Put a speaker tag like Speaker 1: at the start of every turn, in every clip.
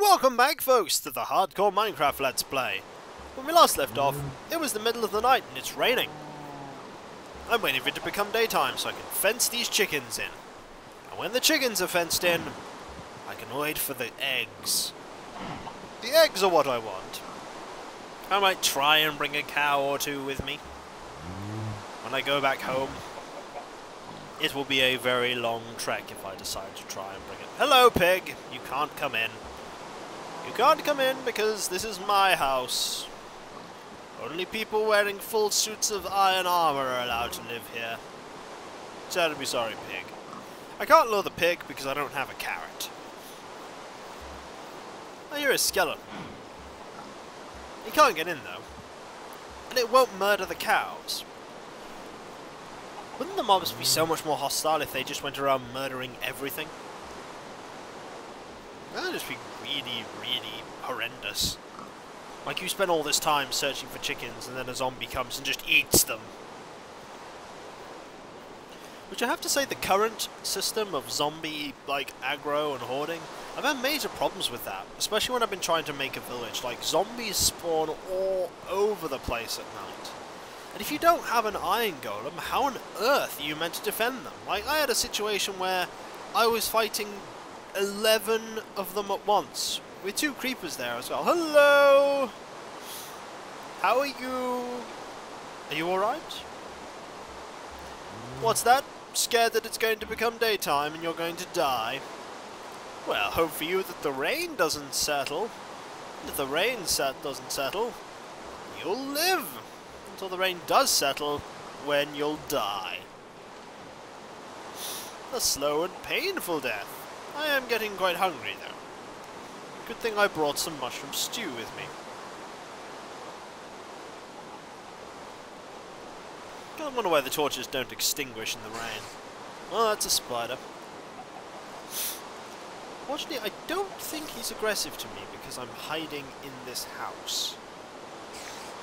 Speaker 1: Welcome back, folks, to the Hardcore Minecraft Let's Play. When we last left off, it was the middle of the night and it's raining. I'm waiting for it to become daytime so I can fence these chickens in. And when the chickens are fenced in, I can wait for the eggs. The eggs are what I want. I might try and bring a cow or two with me. When I go back home, it will be a very long trek if I decide to try and bring it. Hello, pig! You can't come in. You can't come in because this is my house. Only people wearing full suits of iron armor are allowed to live here. Sorry, pig. I can't lure the pig because I don't have a carrot. Oh, you're a skeleton. He can't get in though. And it won't murder the cows. Wouldn't the mobs be so much more hostile if they just went around murdering everything? That would just be really, really horrendous. Like you spend all this time searching for chickens and then a zombie comes and just eats them. Which I have to say the current system of zombie, like, aggro and hoarding, I've had major problems with that. Especially when I've been trying to make a village. Like, zombies spawn all over the place at night. And if you don't have an iron golem, how on earth are you meant to defend them? Like, I had a situation where I was fighting 11 of them at once. With two creepers there as well. Hello! How are you? Are you alright? Mm. What's that? Scared that it's going to become daytime and you're going to die? Well, hope for you that the rain doesn't settle. And if the rain set doesn't settle, you'll live until the rain does settle, when you'll die. A slow and painful death. I am getting quite hungry, though. Good thing I brought some mushroom stew with me. I wonder why the torches don't extinguish in the rain. Oh, that's a spider. Fortunately, I don't think he's aggressive to me because I'm hiding in this house.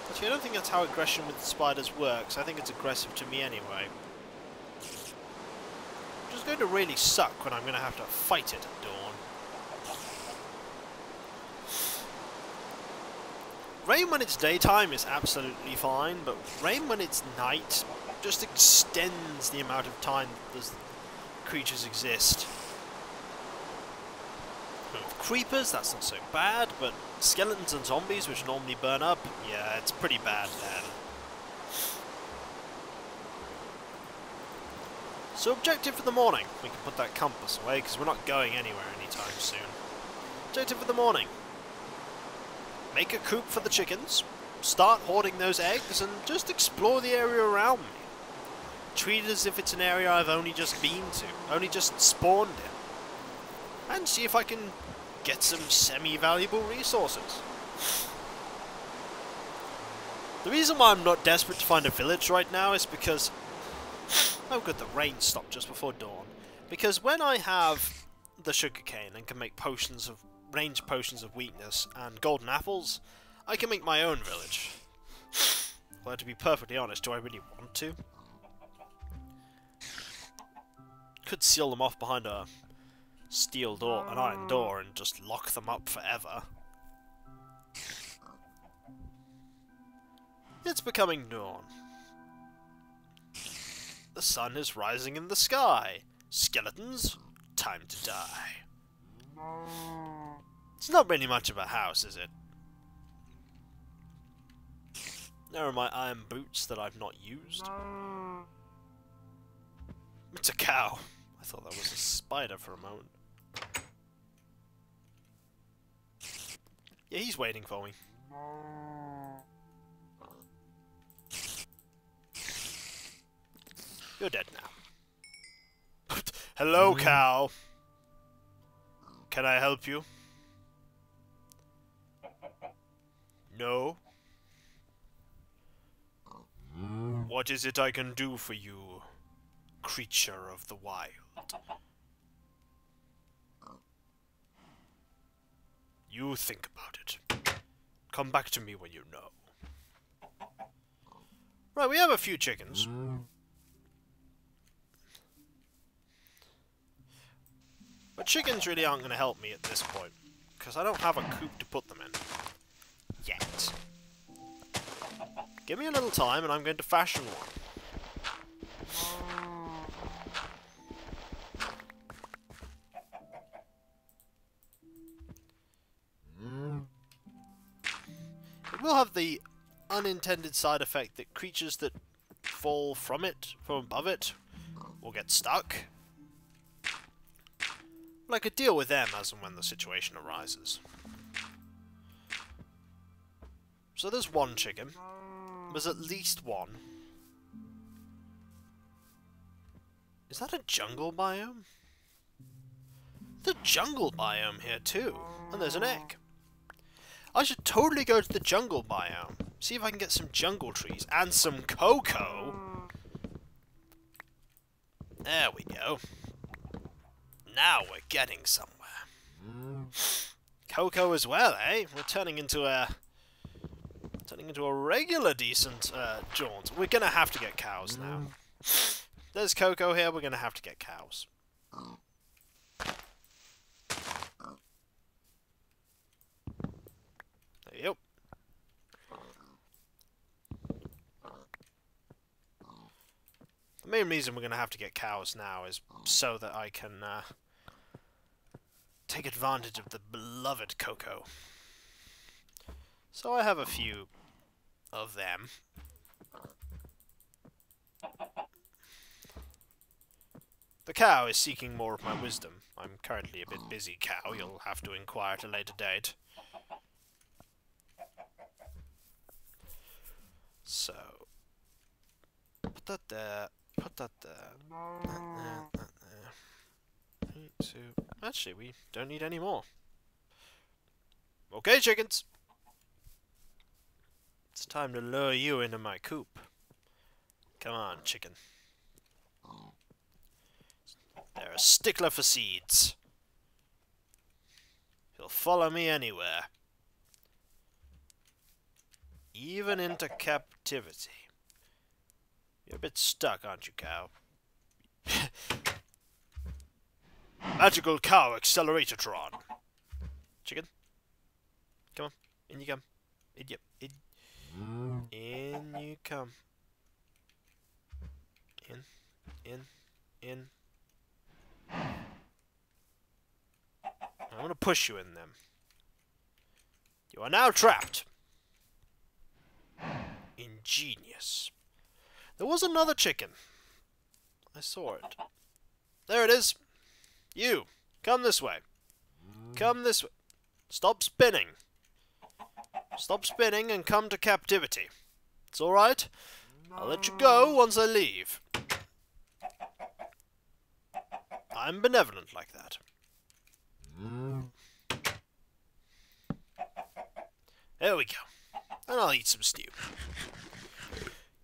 Speaker 1: Actually, I don't think that's how aggression with spiders works. I think it's aggressive to me anyway. Is going to really suck when I'm going to have to fight it at dawn. Rain when it's daytime is absolutely fine, but rain when it's night just extends the amount of time that creatures exist. With creepers, that's not so bad, but skeletons and zombies, which normally burn up, yeah, it's pretty bad then. So objective for the morning. We can put that compass away, because we're not going anywhere anytime soon. Objective for the morning. Make a coop for the chickens, start hoarding those eggs, and just explore the area around me. Treat it as if it's an area I've only just been to, only just spawned in. And see if I can get some semi-valuable resources. The reason why I'm not desperate to find a village right now is because... Oh good, the rain stopped just before dawn. Because when I have the sugarcane and can make potions of range potions of weakness and golden apples, I can make my own village. Well, to be perfectly honest, do I really want to? Could seal them off behind a steel door, an iron door, and just lock them up forever. It's becoming dawn. The sun is rising in the sky. Skeletons, time to die. It's not really much of a house, is it? There are my iron boots that I've not used. It's a cow. I thought that was a spider for a moment. Yeah, he's waiting for me. You're dead now. Hello, mm-hmm. cow. Can I help you? No? Mm. What is it I can do for you, creature of the wild? You think about it. Come back to me when you know. Right, we have a few chickens. Mm. But chickens really aren't going to help me at this point. because I don't have a coop to put them in. Yet. Give me a little time and I'm going to fashion one. It will have the unintended side effect that creatures that fall from it, from above it, will get stuck. But I could deal with them as and when the situation arises. So there's one chicken. There's at least one. Is that a jungle biome? The jungle biome here too. And there's an egg. I should totally go to the jungle biome. See if I can get some jungle trees and some cocoa. There we go. Now we're getting somewhere. cocoa as well, eh? We're turning into a turning into a regular decent uh, jaunt. We're gonna have to get cows now. There's cocoa here. We're gonna have to get cows. Go. The main reason we're going to have to get cows now is so that I can uh, take advantage of the beloved cocoa. So I have a few of them. The cow is seeking more of my wisdom. I'm currently a bit busy, cow. You'll have to inquire at a later date. So, put that there, put that there, two. Actually, we don't need any more. Okay, chickens. It's time to lure you into my coop. Come on, chicken. They're a stickler for seeds. He'll follow me anywhere. Even into captivity. You're a bit stuck, aren't you, cow? Magical cow Acceleratortron. Chicken? Come on. In you come. In you. In, in you come. In. In. In. I'm gonna push you in them. You are now trapped. Ingenious. There was another chicken. I saw it. There it is. You, come this way. Come this way. Stop spinning. Stop spinning and come to captivity. It's alright. I'll let you go once I leave. I'm benevolent like that. There we go. And I'll eat some stew.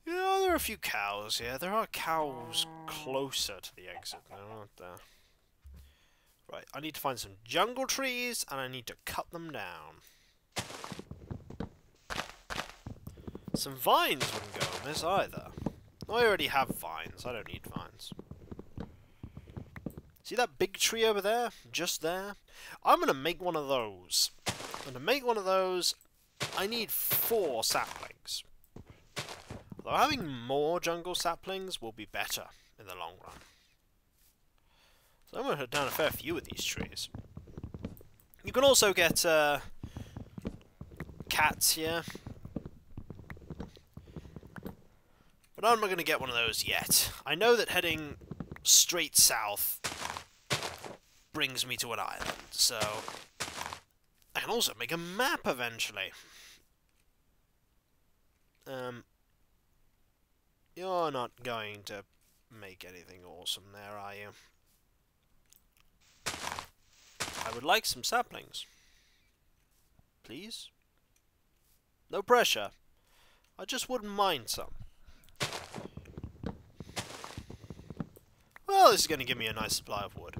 Speaker 1: Yeah, there are a few cows here. There are cows closer to the exit now, aren't there? Right, I need to find some jungle trees, and I need to cut them down. Some vines wouldn't go this either. I already have vines. I don't need vines. See that big tree over there? Just there? I'm going to make one of those. And to make one of those, I need four saplings. Though having more jungle saplings will be better in the long run. So I'm going to down a fair few of these trees. You can also get uh, cats here. But I'm not going to get one of those yet. I know that heading straight south brings me to an island, so I can also make a map eventually. Um, you're not going to make anything awesome there, are you? I would like some saplings. Please? No pressure. I just wouldn't mind some. Well, this is going to give me a nice supply of wood.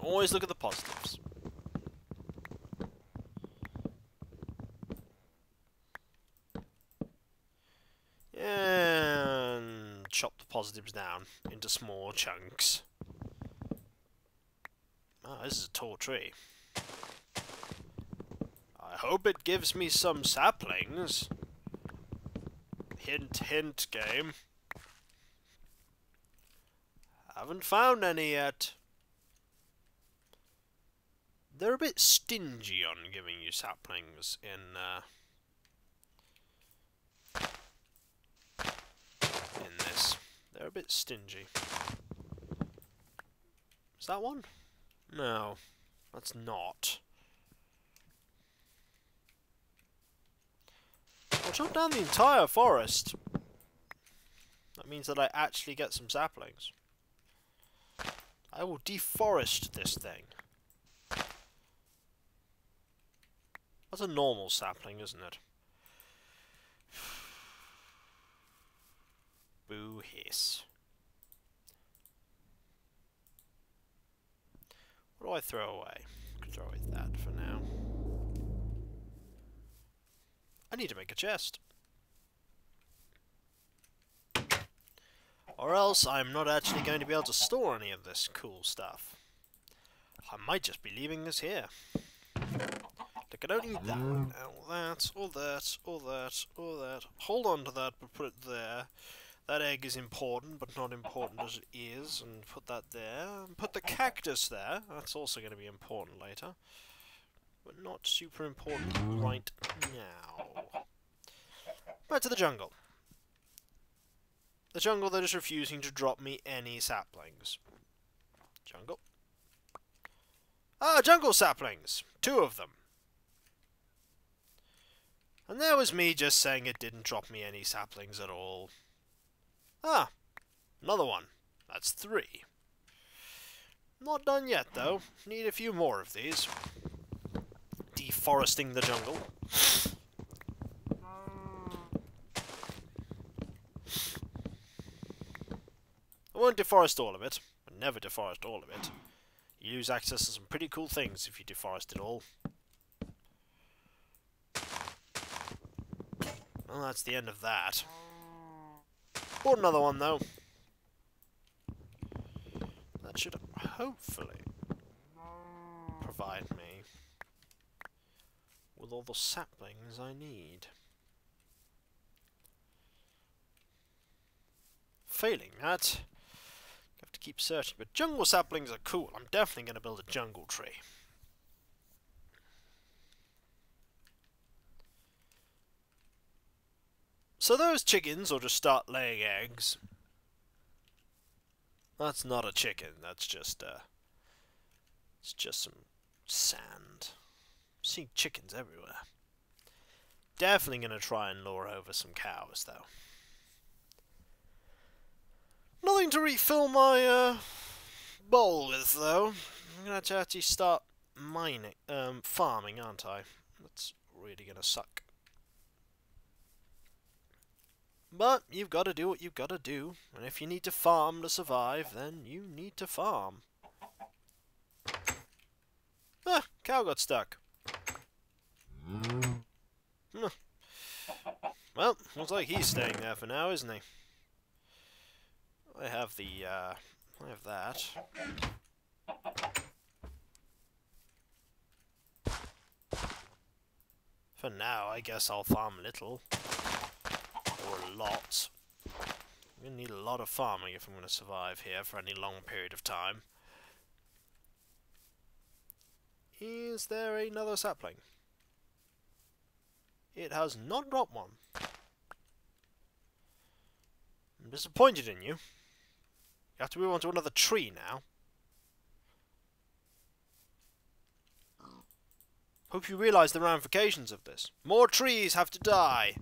Speaker 1: Always look at the positives. And chop the positives down into small chunks. Oh, this is a tall tree. I hope it gives me some saplings. Hint, hint, game. Haven't found any yet. They're a bit stingy on giving you saplings in, uh, in this. They're a bit stingy. Is that one? No, that's not. I'll chop down the entire forest. That means that I actually get some saplings. I will deforest this thing. That's a normal sapling, isn't it? Boo hiss. What do I throw away? Could throw away that for now. I need to make a chest. Or else I'm not actually going to be able to store any of this cool stuff. I might just be leaving this here. I can only eat that one. That, or that, or that, or that. Hold on to that, but put it there. That egg is important, but not important as it is, and put that there. Put the cactus there. That's also going to be important later. But not super important right now. Back to the jungle. The jungle that is refusing to drop me any saplings. Jungle. Ah, jungle saplings! Two of them. And there was me just saying it didn't drop me any saplings at all. Ah, another one. That's three. Not done yet, though. Need a few more of these. Deforesting the jungle. I won't deforest all of it. I never deforest all of it. You lose access to some pretty cool things if you deforest it all. Well, that's the end of that. Bought another one, though. That should hopefully provide me with all the saplings I need. Failing that, I have to keep searching. But jungle saplings are cool. I'm definitely going to build a jungle tree. So those chickens will just start laying eggs. That's not a chicken, that's just, uh... It's just some sand. I'm chickens everywhere. Definitely gonna try and lure over some cows, though. Nothing to refill my, uh, bowl with, though. I'm gonna have to actually start mining, um, farming, aren't I? That's really gonna suck. But you've got to do what you've got to do, and if you need to farm to survive, then you need to farm. Ah, cow got stuck. Mm. Well, looks like he's staying there for now, isn't he? I have the, uh, I have that. For now, I guess I'll farm little or a lot. I'm going to need a lot of farming if I'm going to survive here for any long period of time. Is there another sapling? It has not dropped one. I'm disappointed in you. You have to move on to another tree now. Hope you realise the ramifications of this. More trees have to die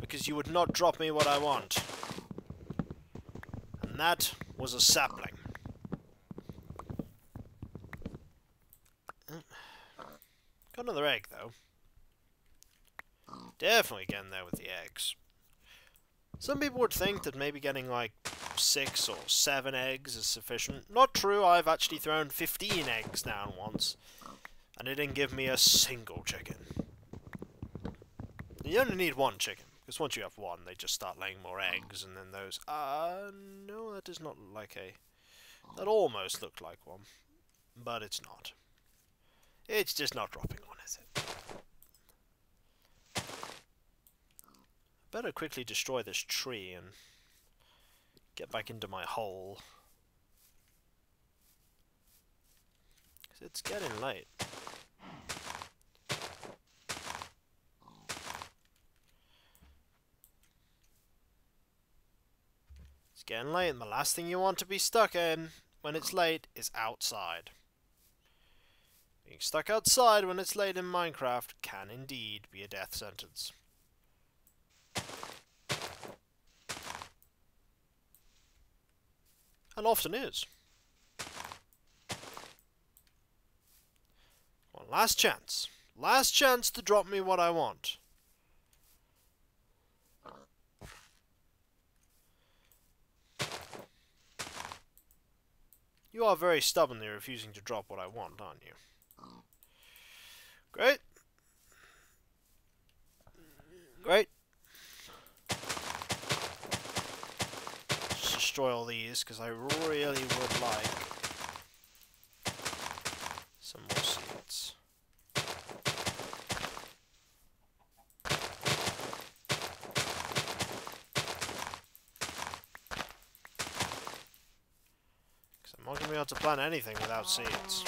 Speaker 1: because you would not drop me what I want. And that was a sapling. Got another egg, though. Definitely getting there with the eggs. Some people would think that maybe getting like six or seven eggs is sufficient. Not true, I've actually thrown 15 eggs down once. And it didn't give me a single chicken. You only need one chicken. Because once you have one, they just start laying more oh. eggs, and then those... Ah, uh, no, that does not look like a... That almost looked like one. But it's not. It's just not dropping one, is it? Better quickly destroy this tree and get back into my hole. It's getting late. It's getting late and the last thing you want to be stuck in when it's late is outside. Being stuck outside when it's late in Minecraft can indeed be a death sentence. And often is. One last chance. Last chance to drop me what I want. You are very stubbornly refusing to drop what I want, aren't you? Great. Great. Just destroy all these, because I really would like some more seeds. Because I'm not going to plant anything without seeds.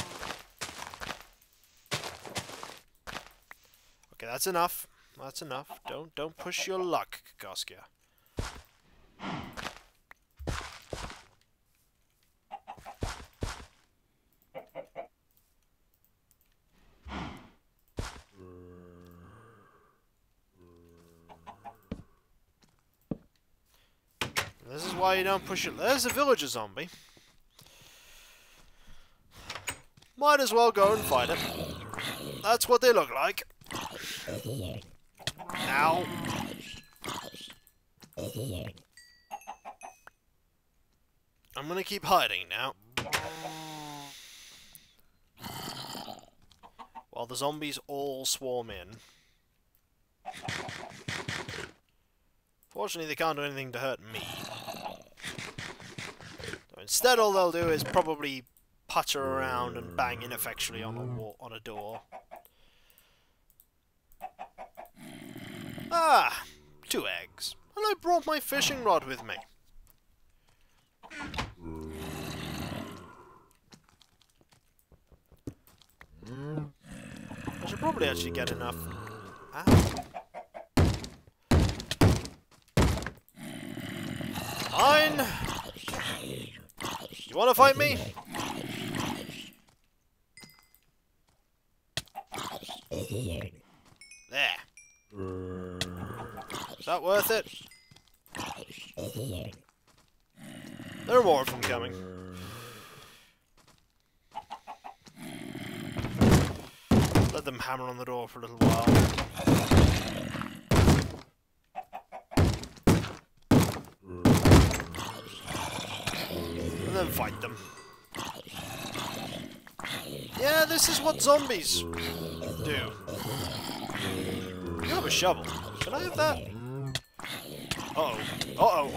Speaker 1: Okay, that's enough. That's enough. Don't don't push your luck, Kikoskia. This is why you don't push it. There's a villager zombie. Might as well go and fight it. That's what they look like. Ow. I'm gonna keep hiding now. While the zombies all swarm in. Fortunately, they can't do anything to hurt me. So instead, all they'll do is probably putter around and bang ineffectually on a wall, on a door. Ah, two eggs. And I brought my fishing rod with me. I should probably actually get enough. Ah. Fine. You want to fight me? There. Is that worth it? There are more of them coming. Let them hammer on the door for a little while. And then fight them. Yeah, this is what zombies do. You have a shovel. Can I have that? Uh-oh. Uh-oh.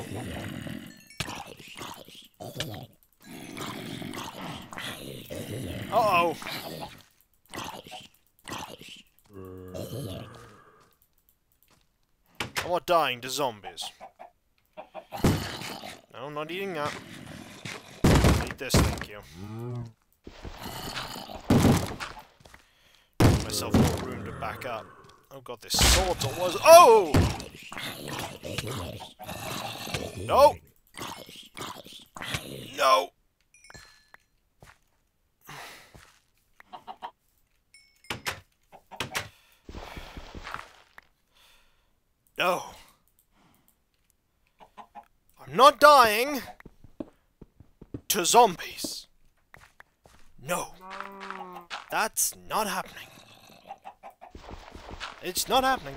Speaker 1: Uh-oh. I'm not dying to zombies. No, I'm not eating that. Eat this, thank you. Myself more room to back up. Oh god, this sword was. Oh! No! No! No! I'm not dying to zombies. No. That's not happening. It's not happening.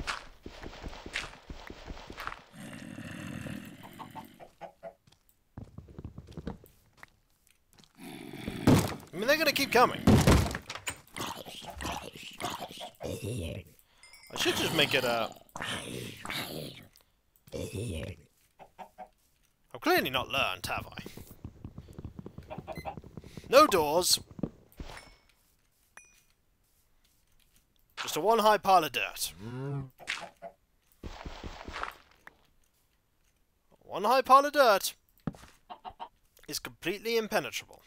Speaker 1: I mean, they're gonna keep coming. I should just make it a... I've clearly not learned, have I? No doors. A one high pile of dirt. one high pile of dirt is completely impenetrable.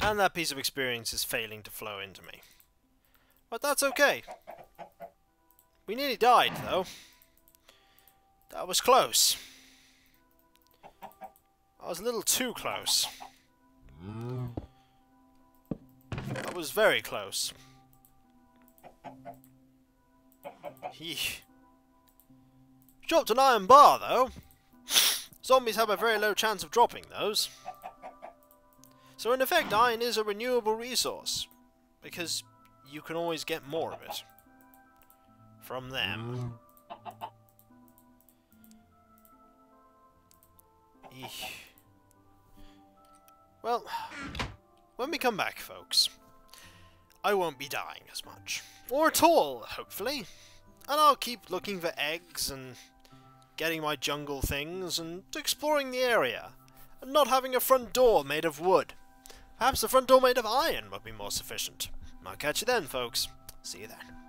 Speaker 1: And that piece of experience is failing to flow into me. But that's okay. We nearly died, though. That was close. I was a little too close. That was very close. Yeesh. Dropped an iron bar, though. Zombies have a very low chance of dropping those. So in effect, iron is a renewable resource. Because you can always get more of it. From them. Eesh. Well, when we come back, folks, I won't be dying as much. Or at all, hopefully. And I'll keep looking for eggs and getting my jungle things and exploring the area. And not having a front door made of wood. Perhaps a front door made of iron would be more sufficient. I'll catch you then, folks. See you then.